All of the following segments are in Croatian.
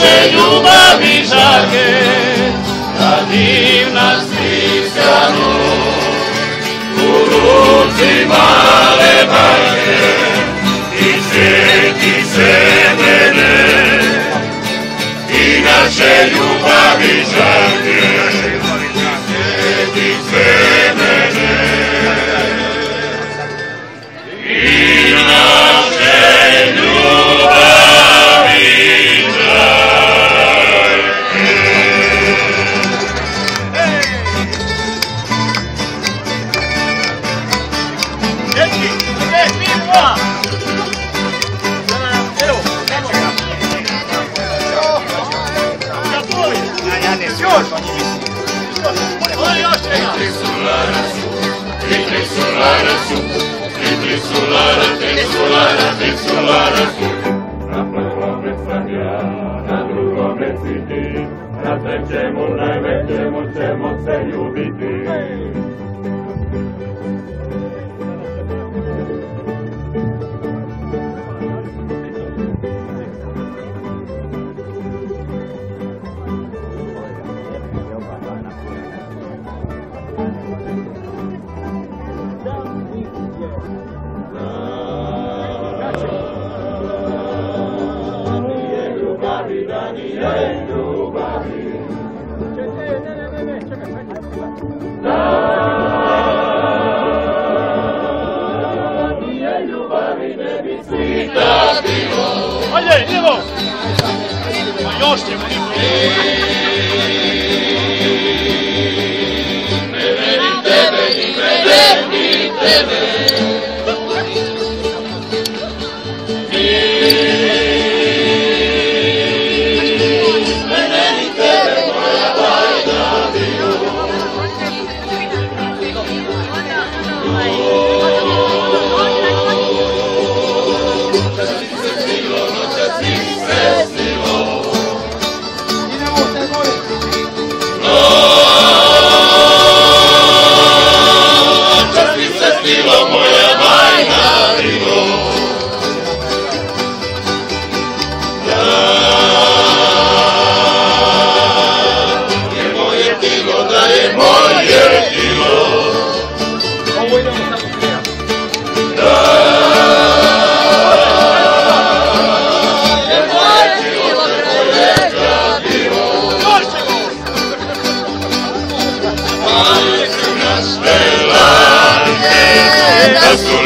naše ljubavi žarke, da divna stiska u ruci male bajke, i sjeti se mene, i naše ljubavi žarke, Tri solara su, tri tri solara, tri solara, tri solara su. Na prvom sam ja, na drugom si ti, na trećemu najvećemu ćemo se ljubiti. Da nije ljubavi. Da nije ljubavi, ne bi svita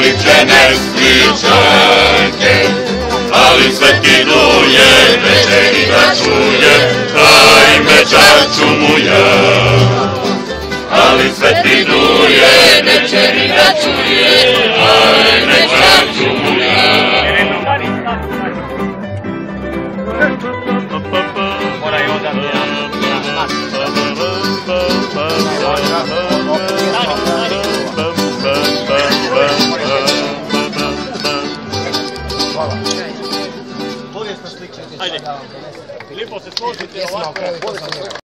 ličene sličanke, ali sve ti duje, večeri da čuje, aj me čaču mu ja. Ali sve ti duje, večeri da čuje, čaču mu ja. Mora i onda Ajde. Lipo se složite ovako.